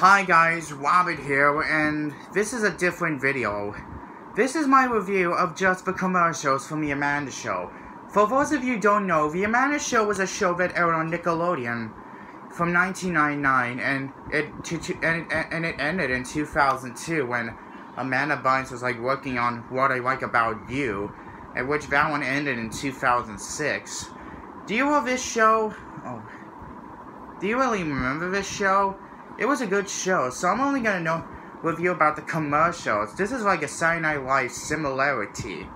Hi guys, Robert here, and this is a different video. This is my review of just the commercials from The Amanda Show. For those of you don't know, The Amanda Show was a show that aired on Nickelodeon from 1999, and it, to, to, and, and it ended in 2002 when Amanda Bynes was like working on What I Like About You, at which that one ended in 2006. Do you love this show? Oh. Do you really remember this show? It was a good show, so I'm only gonna know with you about the commercials. This is like a Saturday Life similarity.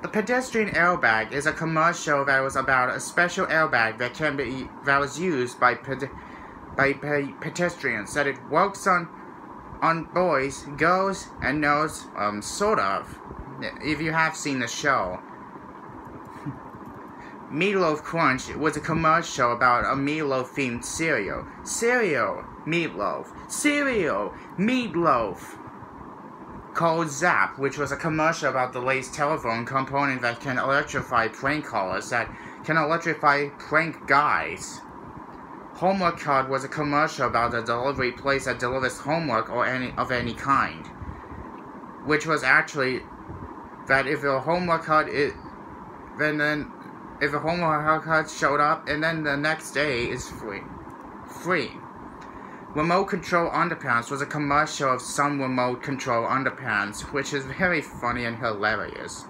The pedestrian airbag is a commercial that was about a special airbag that can be that was used by ped, by, by pedestrians. That it works on on boys, girls, and knows um sort of. If you have seen the show. Meatloaf Crunch was a commercial about a meatloaf themed cereal. Cereal, meatloaf. Cereal, meatloaf. Called Zap, which was a commercial about the latest telephone component that can electrify prank callers, that can electrify prank guys. Homework Card was a commercial about a delivery place that delivers homework or any of any kind. Which was actually that if your homework card it, then then if a homework card showed up and then the next day is free. Free. Remote Control Underpants was a commercial of some remote control underpants, which is very funny and hilarious.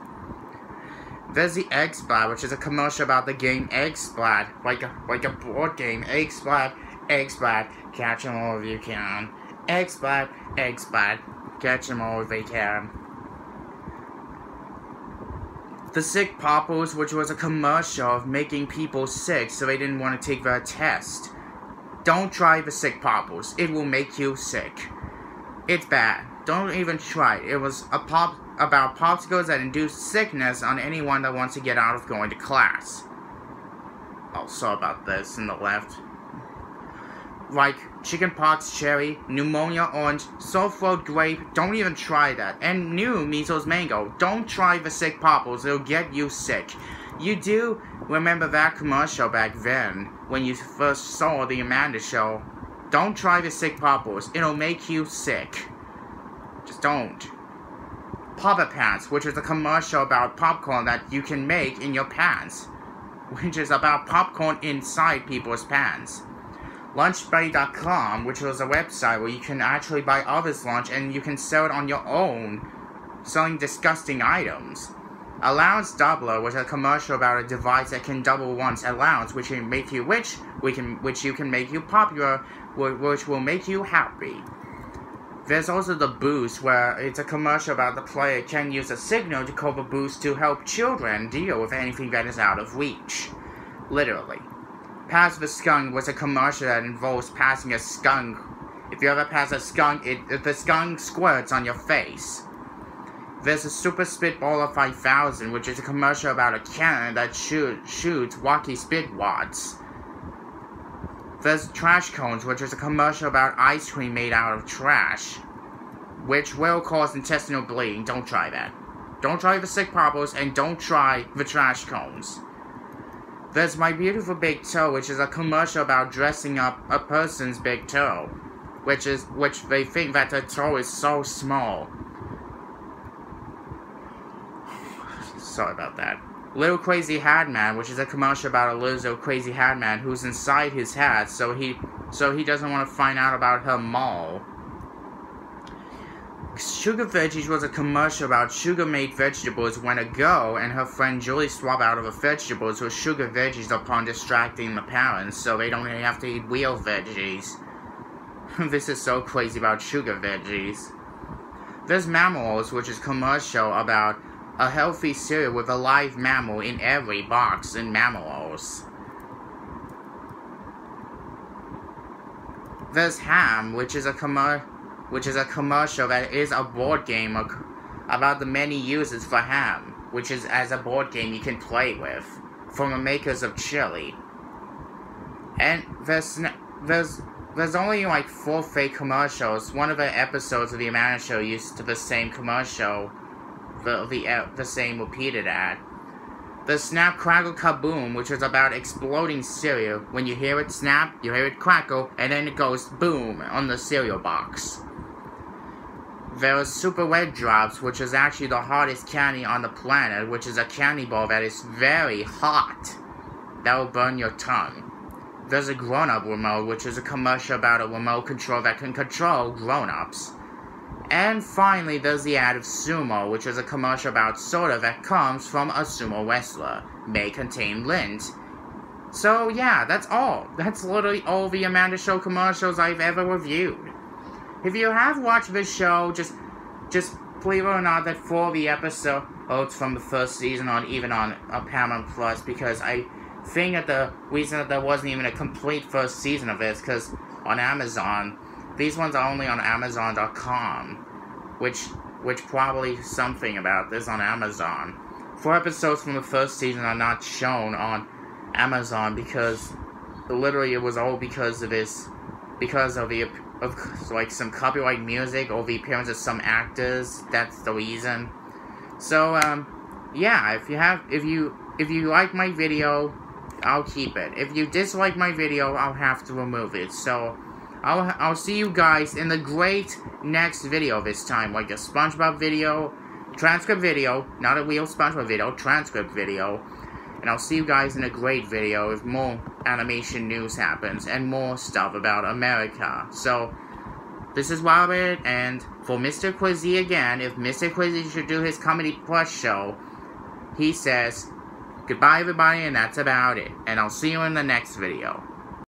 There's the Egg Splat, which is a commercial about the game Egg Splat, like a like a board game. Egg Splat, Egg Splat, catch 'em all if you can. Egg Splat, Egg Splat, catch 'em all if they can. The Sick Popples, which was a commercial of making people sick so they didn't want to take their test. Don't try the Sick Popples. It will make you sick. It's bad. Don't even try it. It was a pop about popsicles that induce sickness on anyone that wants to get out of going to class. Oh, sorry about this in the left like chickenpox cherry, pneumonia orange, sore throat grape, don't even try that. And new measles mango, don't try the sick popples, it'll get you sick. You do remember that commercial back then, when you first saw the Amanda show. Don't try the sick popples, it'll make you sick. Just don't. Papa Pants, which is a commercial about popcorn that you can make in your pants. Which is about popcorn inside people's pants lunchbuddy.com, which was a website where you can actually buy others' lunch and you can sell it on your own, selling disgusting items. Allowance Doubler was a commercial about a device that can double one's allowance, which can make you rich, which can, which you can make you popular, which will make you happy. There's also the Boost, where it's a commercial about the player can use a signal to call the boost to help children deal with anything that is out of reach. Literally. Pass the Skunk was a commercial that involves passing a skunk. If you ever pass a skunk, it, the skunk squirts on your face. There's a Super Spitballer 5000, which is a commercial about a cannon that shoot, shoots wacky spitwads. There's Trash Cones, which is a commercial about ice cream made out of trash, which will cause intestinal bleeding. Don't try that. Don't try the sick popples, and don't try the trash cones. There's My Beautiful Big Toe, which is a commercial about dressing up a person's big toe, which is which they think that the toe is so small. Sorry about that. Little Crazy Hat Man, which is a commercial about a little crazy hat man who's inside his hat, so he so he doesn't want to find out about her mole. Sugar Veggies was a commercial about sugar-made vegetables when a girl and her friend Julie swap out of vegetables with sugar veggies upon distracting the parents so they don't have to eat real veggies. this is so crazy about sugar veggies. There's Mammals, which is commercial about a healthy cereal with a live mammal in every box in Mammals. There's Ham, which is a commercial which is a commercial that is a board game about the many uses for ham, which is as a board game you can play with, from the makers of Chili. And there's there's there's only like four fake commercials. One of the episodes of the Amanda Show used to the same commercial, the the uh, the same repeated ad. the Snap Crackle Kaboom, which is about exploding cereal. When you hear it snap, you hear it crackle, and then it goes boom on the cereal box. There is Super Wet Drops, which is actually the hottest candy on the planet, which is a candy bar that is very hot. That will burn your tongue. There's a grown-up remote, which is a commercial about a remote control that can control grown-ups. And finally, there's the ad of Sumo, which is a commercial about soda that comes from a sumo wrestler. May contain lint. So yeah, that's all. That's literally all the Amanda Show commercials I've ever reviewed. If you have watched this show, just, just believe it or not, that for the episode episodes from the first season on even on uh, Paramount Plus, because I think that the reason that there wasn't even a complete first season of this, because on Amazon, these ones are only on Amazon.com, which which probably something about this on Amazon. Four episodes from the first season are not shown on Amazon because literally it was all because of this, because of the of like some copyright music or the appearance of some actors. That's the reason. So um, yeah, if you have if you if you like my video, I'll keep it. If you dislike my video, I'll have to remove it. So. I'll, I'll see you guys in the great next video this time, like a SpongeBob video, transcript video, not a real SpongeBob video, transcript video. And I'll see you guys in a great video if more animation news happens and more stuff about America. So, this is Robert, and for Mr. Quizzy again, if Mr. Quizzy should do his Comedy Plus show, he says, goodbye everybody, and that's about it. And I'll see you in the next video.